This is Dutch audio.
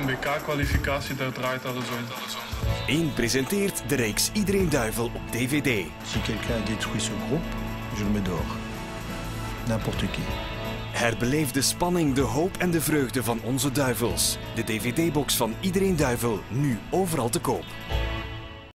een WK-kwalificatie, daar draait alles om. 1 presenteert de reeks Iedereen Duivel op DVD. Si quelqu'un détruit ce groupe, je le mets dehors. N'importe qui. Herbeleef de spanning, de hoop en de vreugde van onze duivels. De DVD-box van Iedereen Duivel, nu overal te koop.